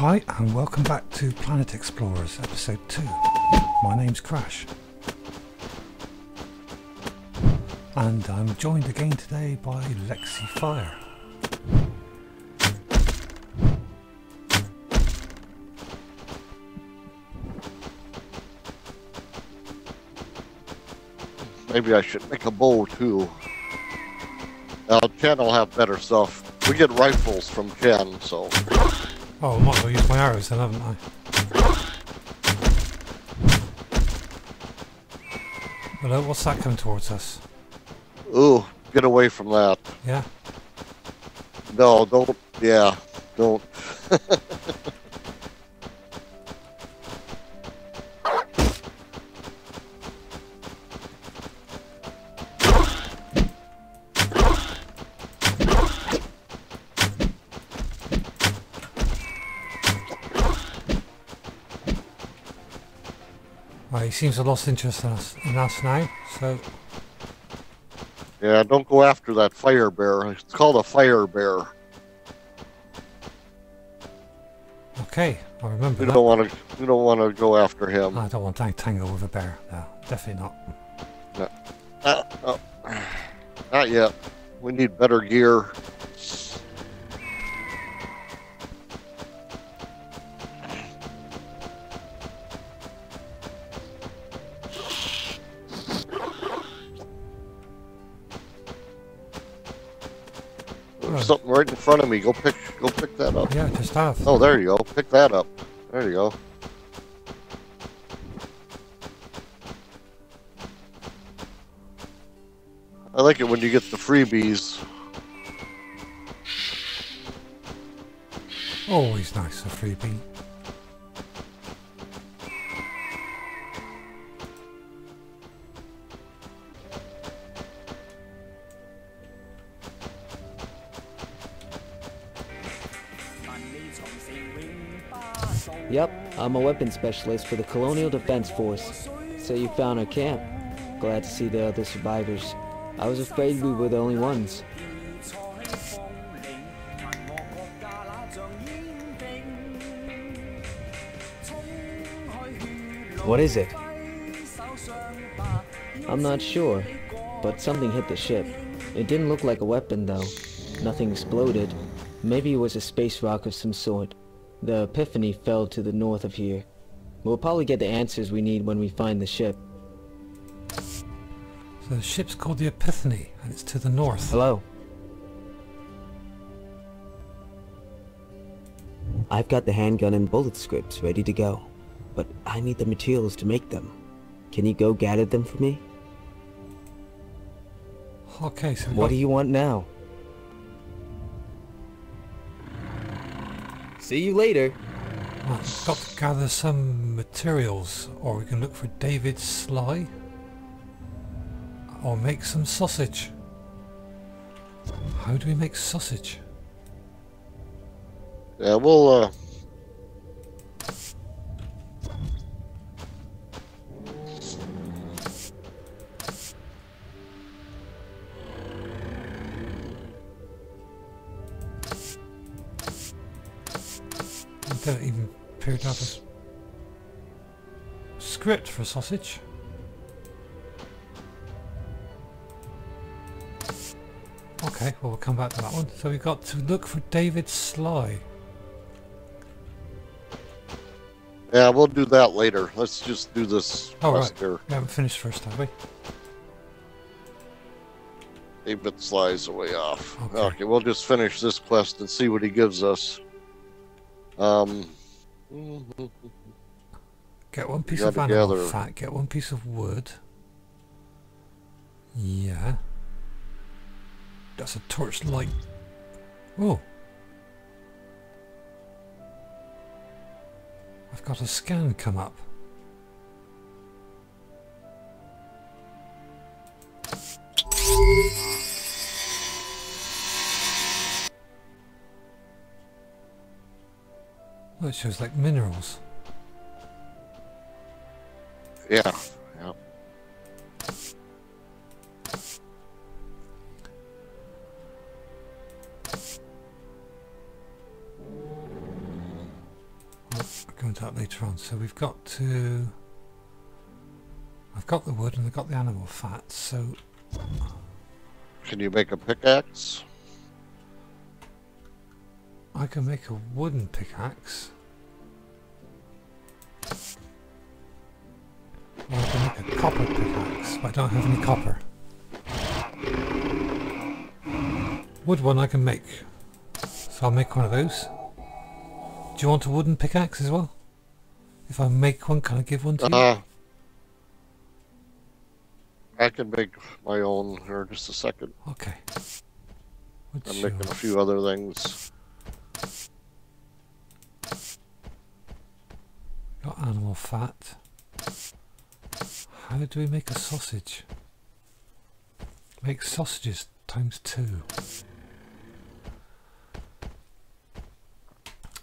Hi, and welcome back to Planet Explorers, episode 2. My name's Crash. And I'm joined again today by Lexxi Fire. Maybe I should make a bow too. Now Ken will have better stuff. We get rifles from Ken, so Oh, I might as well use my arrows then, haven't I? Hello, what's that coming towards us? ooh, get away from that. Yeah? No, don't. Yeah, don't. seems to have lost interest in us, in us now, so Yeah, don't go after that fire bear. It's called a fire bear. okay, I remember that. don't want to. We don't want to go after him. I don't want to tangle with a bear. No, definitely not. Uh, oh, not yet. We need better gear. Right. in front of me. Go pick. Go pick that up. Yeah, just have. Oh, there you go. Pick that up. There you go. I like it when you get the freebies. Always nice, a freebie. Yep, I'm a weapons specialist for the Colonial Defense Force. So you found our camp. Glad to see the other survivors. I was afraid we were the only ones. What is it? I'm not sure, but something hit the ship. It didn't look like a weapon though. Nothing exploded. Maybe it was a space rock of some sort. The Epiphany fell to the north of here. We'll probably get the answers we need when we find the ship. So the ship's called the Epiphany, and it's to the north. Hello? I've got the handgun and bullet scripts ready to go, but I need the materials to make them. Can you go gather them for me? Okay, so What do you want now? See you later. well, we've got to gather some materials, or we can look for David Sly, or make some sausage. How do we make sausage? Yeah, we'll. Uh, for sausage. Okay, well we'll come back to that one. So we've got to look for David Sly. yeah, we'll do that later. Let's just do this Oh, quest right. here. We haven't finished first, have we? David Sly's a way off. Okay. Okay. we'll just finish this quest and see what he gives us. Um, Get one piece of animal fat, get one piece of wood. Yeah. That's a torchlight. Oh. I've got a scan come up. Oh, it shows like minerals. Got the wood and I've got the animal fat, so Can you make a pickaxe? I can make a wooden pickaxe. Or I can make a copper pickaxe, but I don't have any copper. Wood one I can make. So I'll make one of those. Do you want a wooden pickaxe as well? If I make one, can I give one to you? Uh, I can make my own here in just a second. Okay. What's I'm making your- a few other things. Got animal fat. How do we make a sausage? Make sausages times two.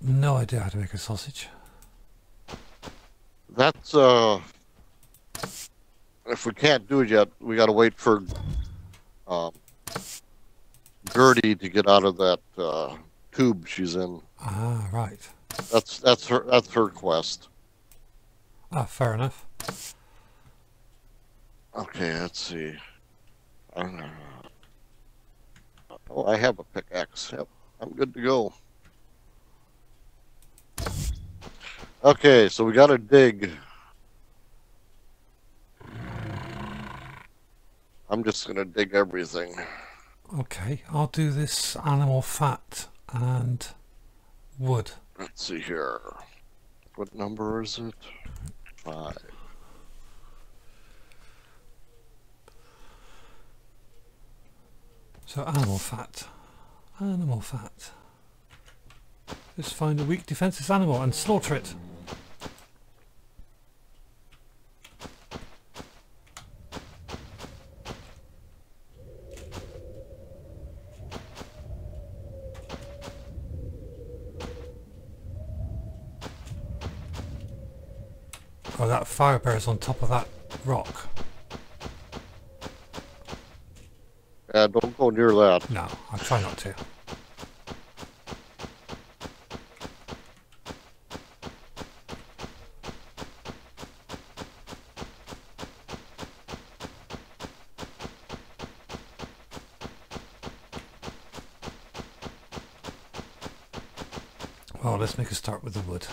No idea how to make a sausage. That's uh. If we can't do it yet, we gotta wait for um, Gertie to get out of that uh, tube she's in. Ah, right. That's that's her that's her quest. Ah, fair enough. Okay, let's see. I don't know. Oh, I have a pickaxe. Yep, I'm good to go. Okay, so we gotta dig. I'm just gonna dig everything. Okay, I'll do this animal fat and wood. Let's see here. What number is it? Five. So animal fat. Animal fat. Just find a weak defenseless animal and slaughter it. Oh, that fire bear's on top of that rock. Yeah, don't go near that. No, I'll try not to. Well, let's make a start with the wood.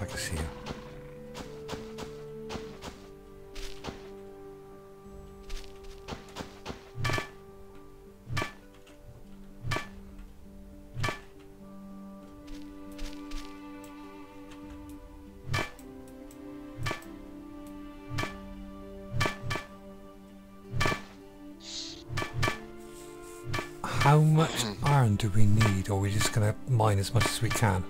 I can see. How much iron do we need, or are we just going to mine as much as we can?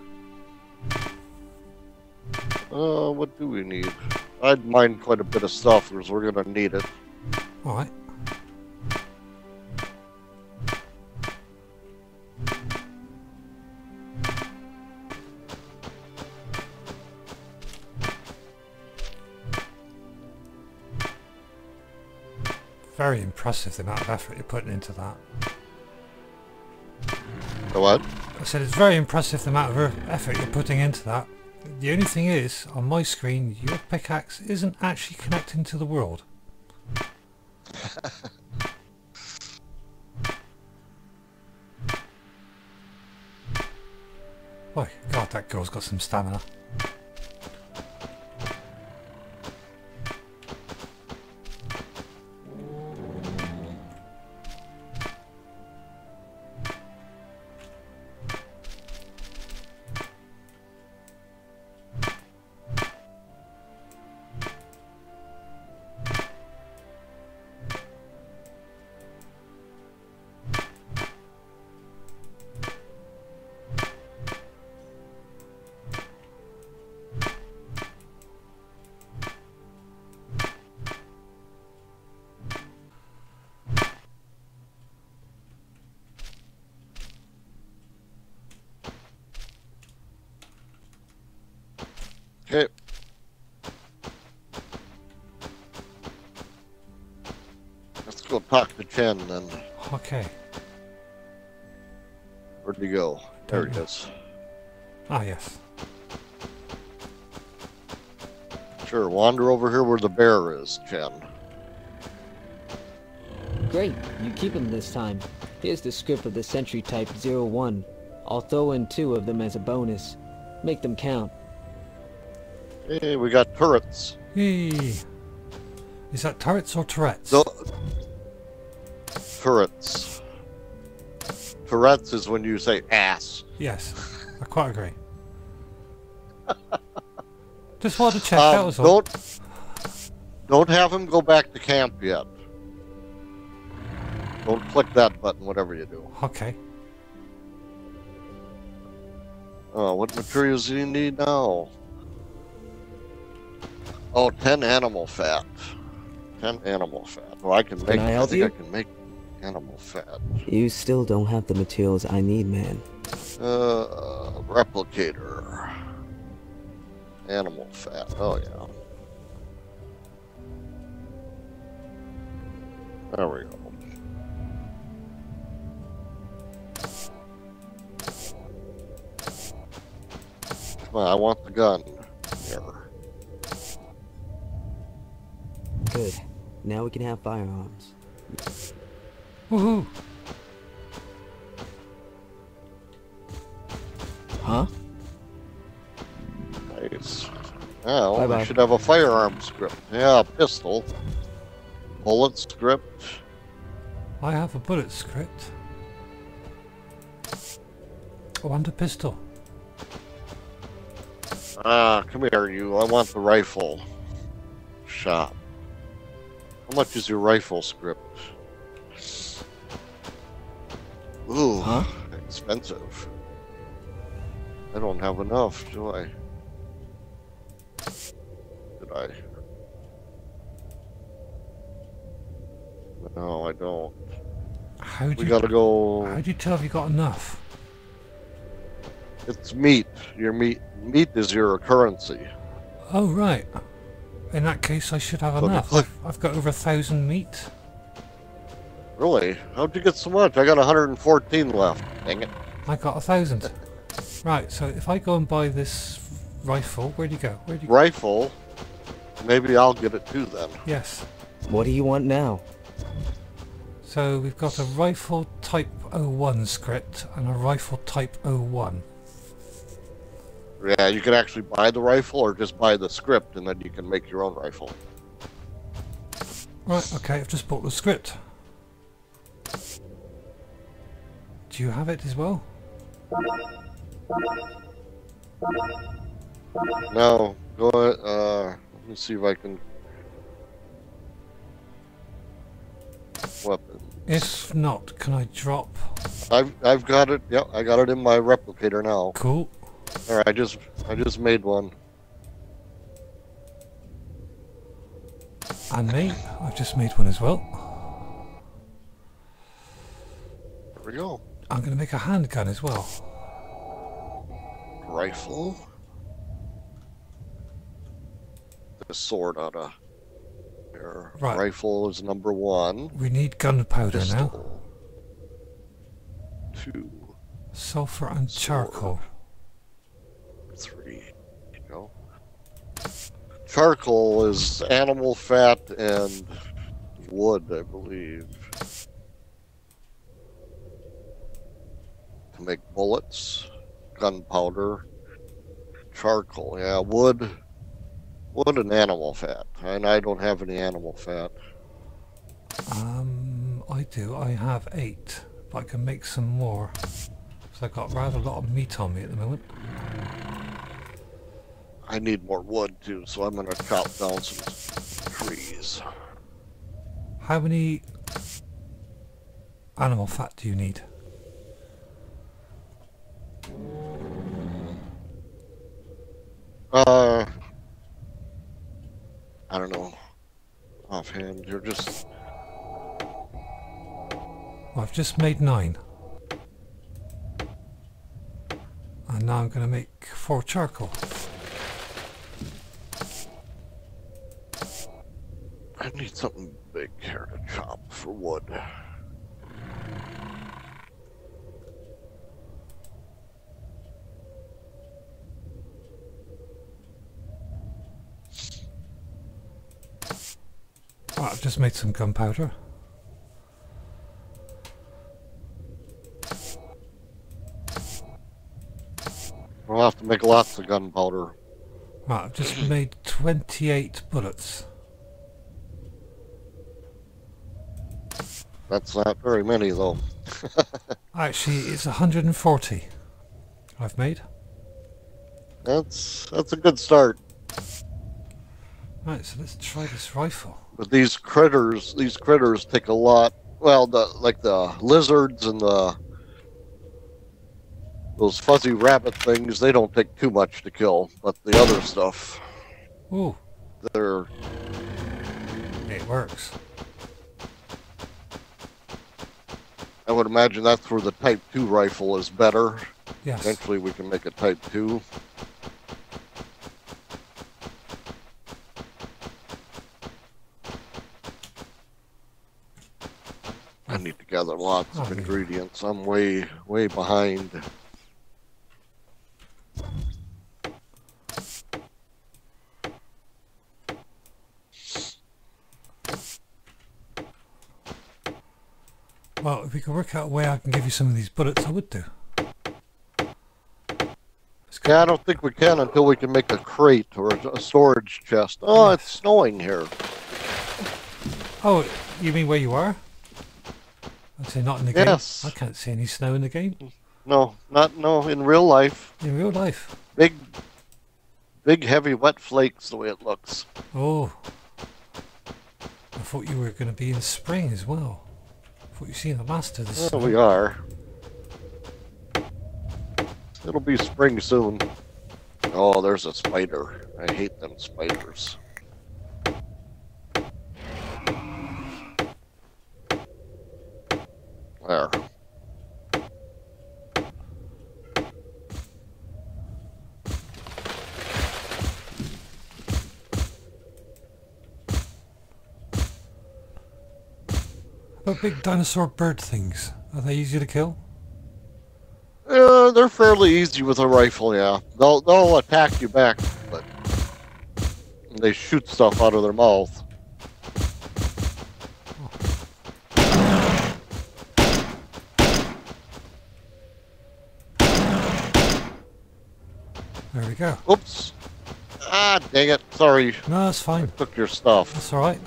Uh, what do we need? I'd mine quite a bit of stuff because we're gonna need it. Alright. Very impressive the amount of effort you're putting into that. The what? I said it's very impressive the amount of effort you're putting into that. The only thing is, on my screen, your pickaxe isn't actually connecting to the world. Boy, God, that girl's got some stamina. Talk to Chen then. Okay. Where'd he go? There he Don't is. Ah, yes. Sure, wander over here where the bear is, Chen. Great, you keep him this time. Here's the script of the Sentry Type 01. I'll throw in two of them as a bonus. Make them count. Hey, we got turrets. Yay. Is that Tourette's or turrets? No. Turrets. Tourette's is when you say ass. Yes, I quite agree. Just wanted to check, that Um, was all. don't don't have him go back to camp yet. Don't click that button, whatever you do. Okay. Oh, what materials do you need now? Oh, 10 animal fat. 10 animal fat. Well, I can make. I help think you? I can make animal fat. You still don't have the materials I need, man. Uh, replicator. Animal fat. Oh yeah. There we go. Come on, I want the gun. Here. Good. Now we can have firearms. Woohoo! Huh? Nice. Now Bye-bye. we should have a firearm script. Yeah, a pistol. Bullet script. I have a bullet script. Oh, and a pistol. Ah, come here, you. I want the rifle. Shot. How much is your rifle script? Ooh, Huh? expensive. I don't have enough, do I? Did I? No, I don't. How do We you, gotta go. how do you tell if you got enough? It's meat. Your meat. Meat is your currency. Oh, right. In that case, I should have enough. I've, I've got over a thousand meat. Really? How'd you get so much? I got 114 left. Dang it. I got a thousand. Right, so if I go and buy this rifle, where'd you go? Where'd you go? Rifle. Maybe I'll get it too then. Yes. What do you want now? So we've got a rifle type 01 script and a rifle type 01. Yeah, you can actually buy the rifle or just buy the script and then you can make your own rifle. Right, okay, I've just bought the script. Do you have it as well? No, go ahead. Uh, let me see if I can. Weapon. If not, can I drop? I've I've got it. Yep, I got it in my replicator now. Cool. All right, I just I just made one. And me, I've just made one as well. There we go. I'm going to make a handgun as well. Rifle. The sword of there. Right. Rifle is number one. We need gunpowder now. Two, Sulfur and Sword. charcoal. three. You go. Charcoal is animal fat and wood, I believe. To make bullets, gunpowder, charcoal. Yeah, wood, wood and animal fat. And I don't have any animal fat. Um, I do. I have eight, but I can make some more. So I've got rather a lot of meat on me at the moment. I need more wood too, so I'm gonna chop down some trees. How many animal fat do you need? Uh, I don't know. Offhand, you're just Well, I've just made nine. And now I'm going to make four charcoal. I need something big here to chop. for wood. Oh, I've just made some gunpowder. We'll have to make lots of gunpowder. Right, I've just made 28 bullets. That's not very many though. Actually, it's 140 I've made. That's that's a good start. Right, so let's try this rifle. But these critters, these critters take a lot. Well, the like the lizards and the those fuzzy rabbit things, they don't take too much to kill, but the other stuff. Ooh. They're. It works. I would imagine that's where the Type 2 rifle is better. Yes. Eventually we can make a Type 2. Lots of Oh, ingredients. I'm way, way behind. Well, if we could work out a way I can give you some of these bullets, I would do. Yeah, I don't think we can until we can make a crate or a, a storage chest. Oh, it's snowing here. Oh, you mean where you are? Say not in the game. Yes. I can't see any snow in the game. No, not no. In real life, In real life. big, big, heavy, wet flakes. The way it looks. Oh. I thought you were going to be in spring as well. I thought you seen the last of the Well, snow. we are. It'll be spring soon. Oh, there's a spider. I hate them spiders. There. But big dinosaur bird things, are they easy to kill? Uh, they're fairly easy with a rifle, yeah. They'll they'll attack you back, but they shoot stuff out of their mouth. There we go. Oops. Ah, dang it. Sorry. No, that's fine. Took your stuff. That's alright.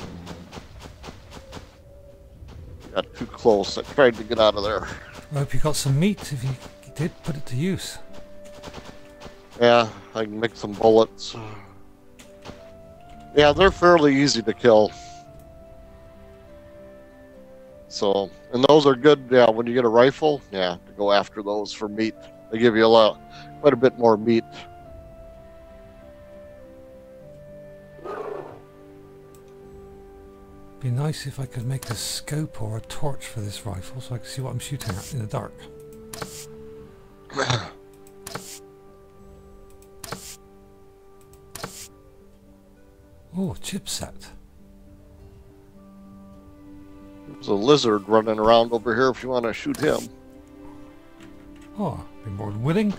Got too close. I tried to get out of there. I hope you got some meat. If you did, put it to use. Yeah, I can make some bullets. Yeah, they're fairly easy to kill. So, and those are good. Yeah, when you get a rifle, yeah, to go after those for meat. They give you a lot, quite a bit more meat. Be nice if I could make a scope or a torch for this rifle so I can see what I'm shooting at in the dark. Oh, chipset. There's a lizard running around over here if you want to shoot him. Oh, be more than willing.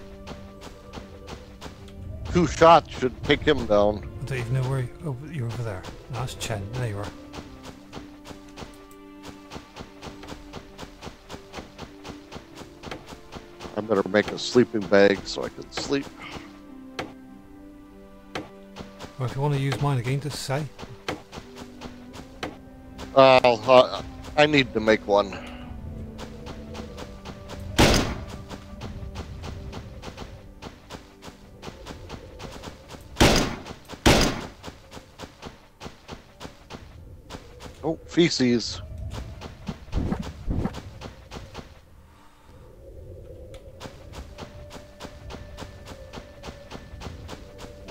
Two shots should take him down. I don't even know where you, oh, you're over there. No, that's Chen. There you are. I better make a sleeping bag so I can sleep. Well, if you want to use mine again, just say. Uh, uh, I need to make one. Oh, feces.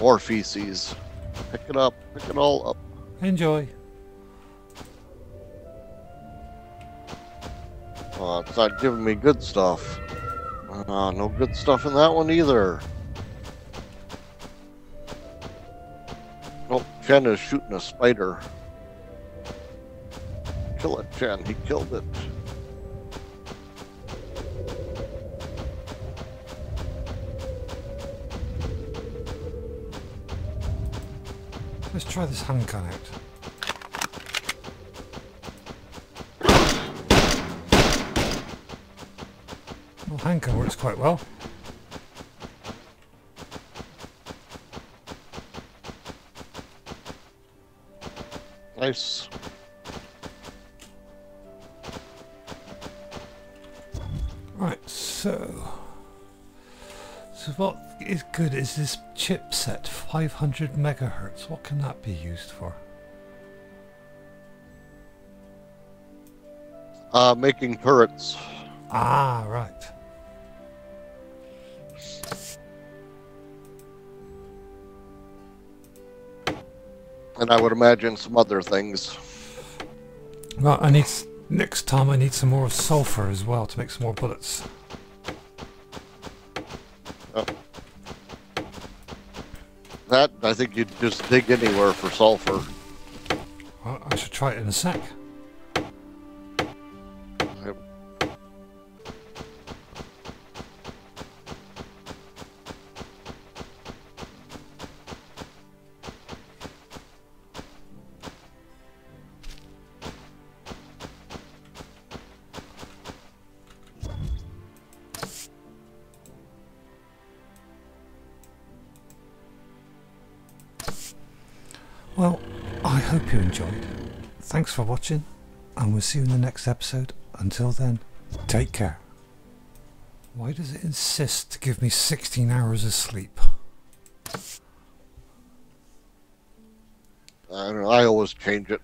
More feces. Pick it up. Pick it all up. Enjoy. Oh, it's not giving me good stuff. Uh, no good stuff in that one either. Oh, Chen is shooting a spider. kill it, Chen. He killed it. Try this handgun out. Well, handgun works quite well. Nice. So what is good is this chipset, 500 megahertz. What can that be used for? Uh, making turrets. Ah, right. And I would imagine some other things. Well, I need... Next time I need some more sulfur as well to make some more bullets. That, I think you'd just dig anywhere for sulfur. Well, I should try it in a sec. Hope you enjoyed. Thanks for watching, and we'll see you in the next episode. Until then, take care. Why does it insist to give me 16 hours of sleep? I don't know, I always change it.